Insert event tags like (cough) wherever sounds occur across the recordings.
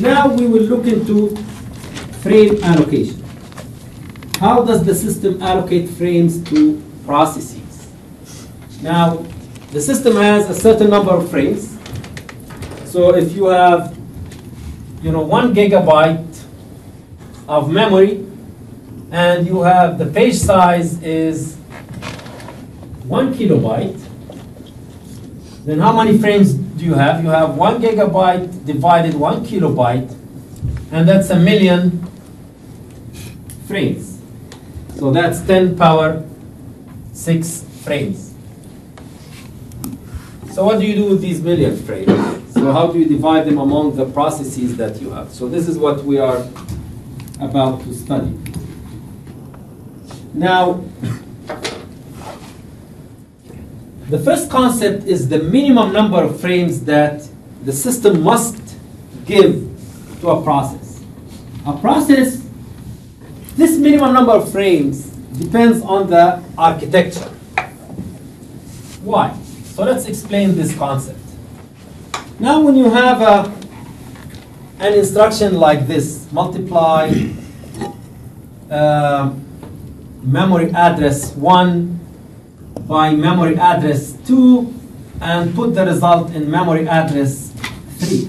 Now we will look into frame allocation. How does the system allocate frames to processes? Now, the system has a certain number of frames. So if you have, you know, one gigabyte of memory, and you have the page size is one kilobyte, then how many frames do you have? You have one gigabyte divided one kilobyte, and that's a million frames. So that's 10 power 6 frames. So what do you do with these million frames? So how do you divide them among the processes that you have? So this is what we are about to study. Now, the first concept is the minimum number of frames that the system must give to a process. A process, this minimum number of frames depends on the architecture. Why? So let's explain this concept. Now when you have a, an instruction like this, multiply uh, memory address 1 by memory address 2 and put the result in memory address 3.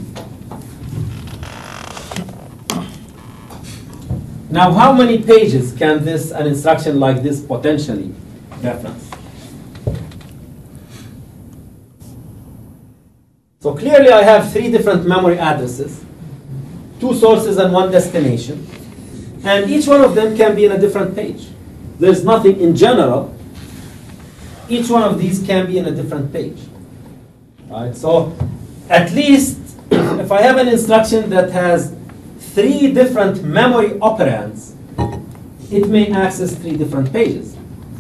Now, how many pages can this an instruction like this potentially reference? So clearly I have three different memory addresses, two sources and one destination, and each one of them can be in a different page. There's nothing in general. Each one of these can be in a different page. Right? So at least if I have an instruction that has three different memory operands, it may access three different pages.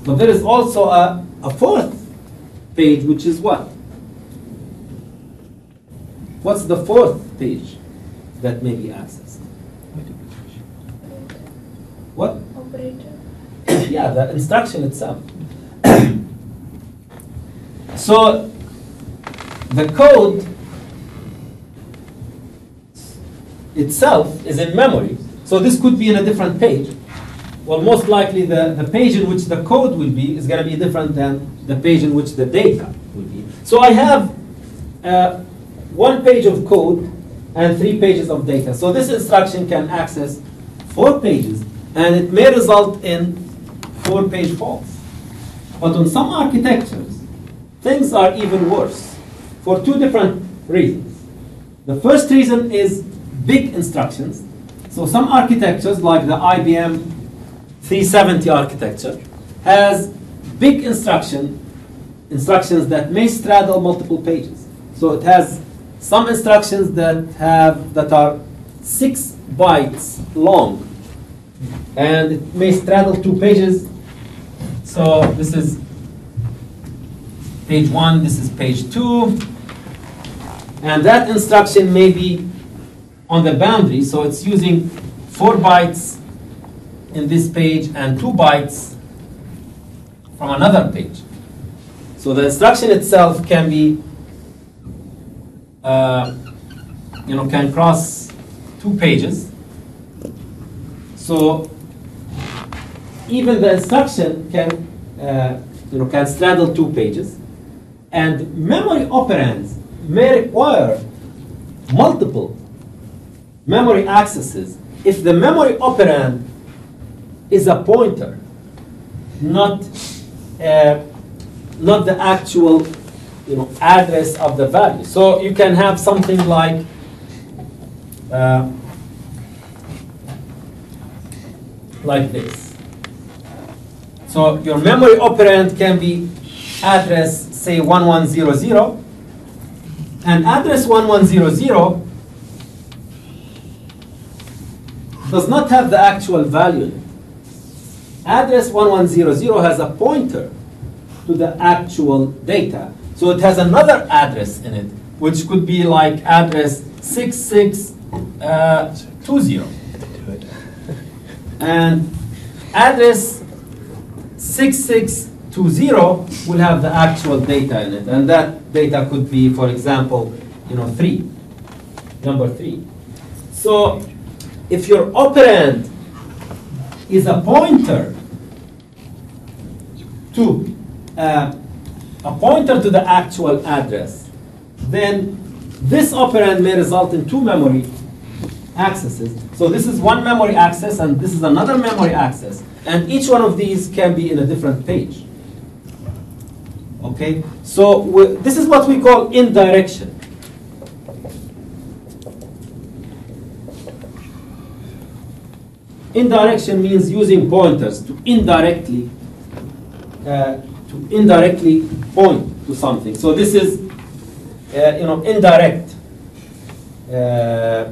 But there is also a, a fourth page, which is what? What's the fourth page that may be accessed? What? Operator. (coughs) yeah, the instruction itself. So the code itself is in memory. So this could be in a different page. Well, most likely the, the page in which the code will be is going to be different than the page in which the data will be. So I have uh, one page of code and three pages of data. So this instruction can access four pages and it may result in four page faults. But on some architectures, things are even worse for two different reasons. The first reason is big instructions. So some architectures, like the IBM 370 architecture, has big instruction instructions that may straddle multiple pages. So it has some instructions that have that are six bytes long, and it may straddle two pages. So this is page one, this is page two, and that instruction may be on the boundary, so it's using four bytes in this page and two bytes from another page. So the instruction itself can be, uh, you know, can cross two pages. So even the instruction can, uh, you know, can straddle two pages, and memory operands may require multiple memory accesses if the memory operand is a pointer, not uh, not the actual you know address of the value. So you can have something like uh, like this. So your memory operand can be address say 1100 and address 1100 does not have the actual value. Address 1100 has a pointer to the actual data. So it has another address in it, which could be like address 6620. Uh, and address 6620 will have the actual data in it. And that data could be, for example, you know, 3, number 3. So if your operand is a pointer to uh, a pointer to the actual address, then this operand may result in two memory accesses. So this is one memory access and this is another memory access. And each one of these can be in a different page. Okay, so this is what we call indirection. Indirection means using pointers to indirectly uh, to indirectly point to something. So this is uh, you know indirect. Uh,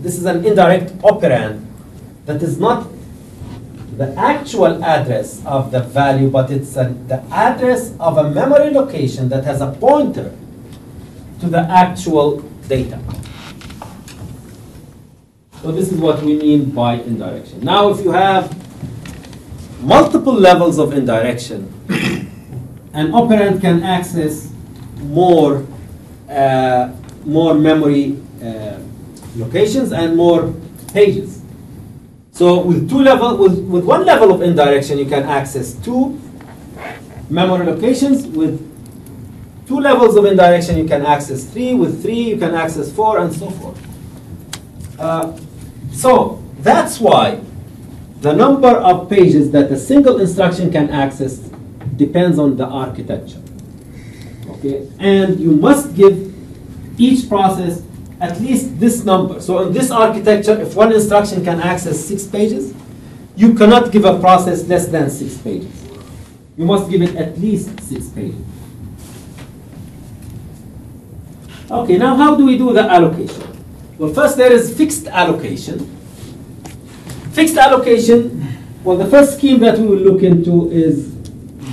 this is an indirect operand that is not the actual address of the value, but it's an, the address of a memory location that has a pointer to the actual data. So this is what we mean by indirection. Now, if you have multiple levels of indirection, (coughs) an operand can access more, uh, more memory uh, locations and more pages. So with two level, with, with one level of indirection, you can access two memory locations. With two levels of indirection, you can access three. With three, you can access four, and so forth. Uh, so that's why the number of pages that a single instruction can access depends on the architecture. Okay, and you must give each process at least this number. So in this architecture, if one instruction can access six pages, you cannot give a process less than six pages. You must give it at least six pages. Okay, now how do we do the allocation? Well, first there is fixed allocation. Fixed allocation, well, the first scheme that we will look into is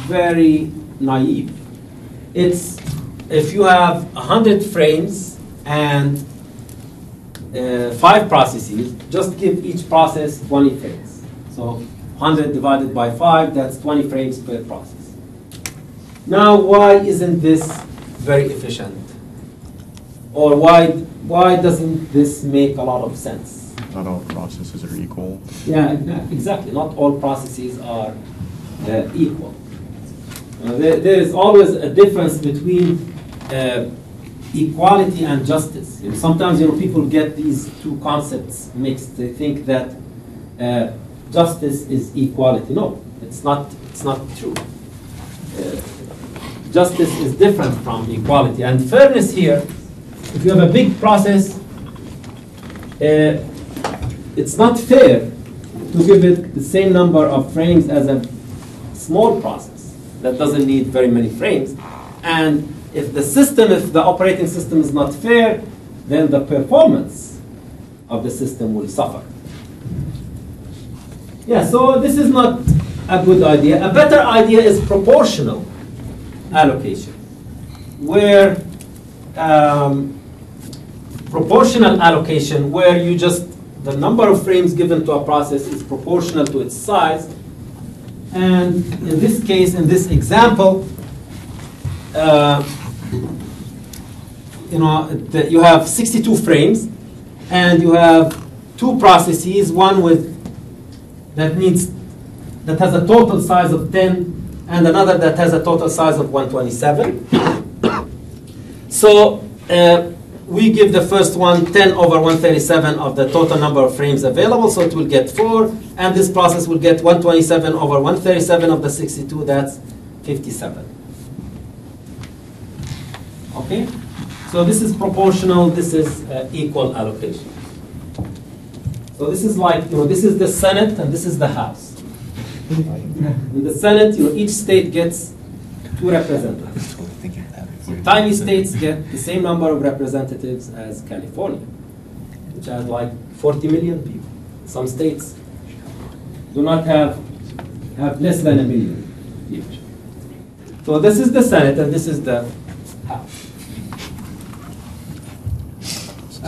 very naive. It's if you have 100 frames and uh, five processes, just give each process 20 frames. So 100 divided by 5, that's 20 frames per process. Now, why isn't this very efficient? Or why, why doesn't this make a lot of sense? Not all processes are equal. Yeah, exactly. Not all processes are uh, equal. Uh, there, there is always a difference between uh, equality and justice. You know, sometimes you know people get these two concepts mixed. They think that uh, justice is equality. No, it's not. It's not true. Uh, justice is different from equality. And fairness here, if you have a big process, uh, it's not fair to give it the same number of frames as a small process that doesn't need very many frames. And if the system, if the operating system is not fair, then the performance of the system will suffer. Yeah, so this is not a good idea. A better idea is proportional allocation, where um, proportional allocation, where you just the number of frames given to a process is proportional to its size. And in this case, in this example, uh, you know, the, you have 62 frames, and you have two processes, one with that needs that has a total size of 10, and another that has a total size of 127. so uh, we give the first one 10 over 137 of the total number of frames available, so it will get 4, and this process will get 127 over 137 of the 62, that's 57. Okay? So this is proportional, this is uh, equal allocation. So this is like, you know, this is the Senate and this is the House. (laughs) In the Senate, you know, each state gets two representatives. Tiny states get the same number of representatives as California, which has like 40 million people. Some states do not have have less than a million people. So this is the Senate and this is the House.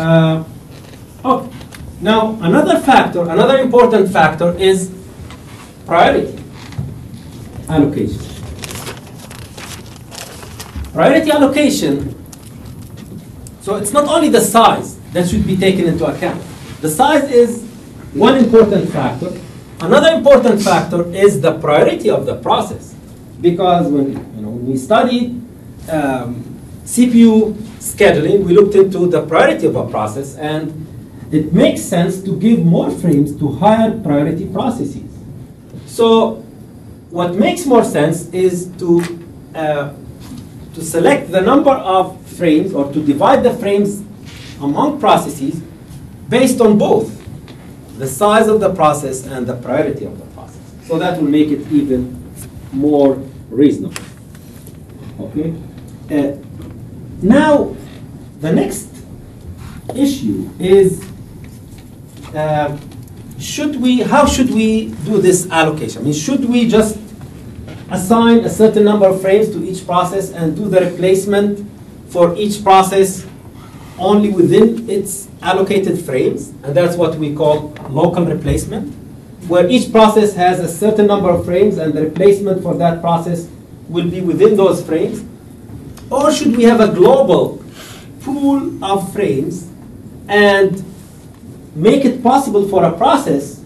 Uh, oh, now another factor, another important factor is priority allocation. Priority allocation, so it's not only the size that should be taken into account. The size is one important factor. Another important factor is the priority of the process. Because when you know, we studied um, CPU scheduling, we looked into the priority of a process, and it makes sense to give more frames to higher priority processes. So what makes more sense is to, uh, to select the number of frames or to divide the frames among processes based on both the size of the process and the priority of the process. So that will make it even more reasonable. Okay? Uh, now, the next issue is uh, should we, how should we do this allocation? I mean, should we just assign a certain number of frames to each process and do the replacement for each process only within its allocated frames? And that's what we call local replacement, where each process has a certain number of frames and the replacement for that process will be within those frames. Or should we have a global pool of frames and make it possible for a process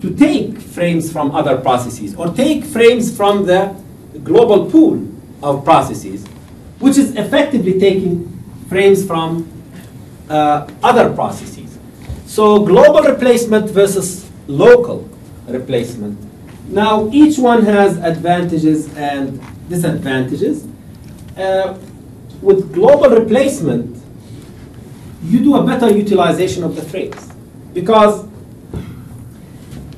to take frames from other processes or take frames from the global pool of processes, which is effectively taking frames from uh, other processes. So global replacement versus local replacement. Now each one has advantages and disadvantages. Uh, with global replacement, you do a better utilization of the frames. Because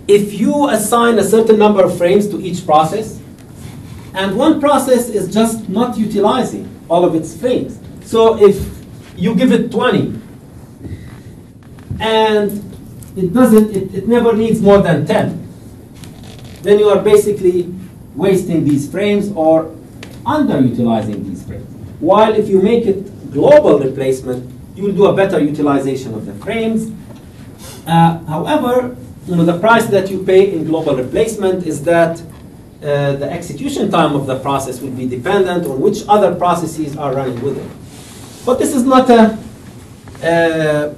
if you assign a certain number of frames to each process, and one process is just not utilizing all of its frames. So if you give it 20, and it doesn't, it, it never needs more than 10, then you are basically wasting these frames or underutilizing these frames. While if you make it global replacement, you will do a better utilization of the frames. Uh, however, you know, the price that you pay in global replacement is that uh, the execution time of the process will be dependent on which other processes are running with it. But this is not a, uh,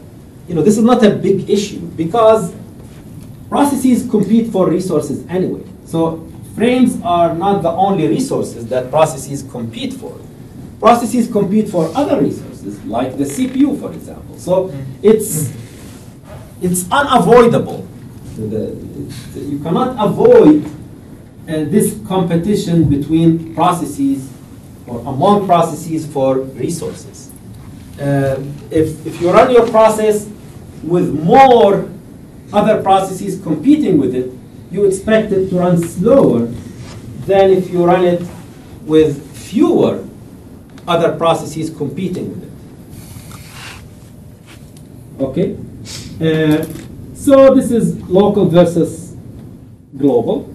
you know, this is not a big issue because processes compete for resources anyway. So frames are not the only resources that processes compete for. Processes compete for other resources, like the CPU, for example. So it's, it's unavoidable. The, you cannot avoid uh, this competition between processes or among processes for resources. Uh, if, if you run your process with more other processes competing with it, you expect it to run slower than if you run it with fewer other processes competing with it. Okay? Uh, so this is local versus global.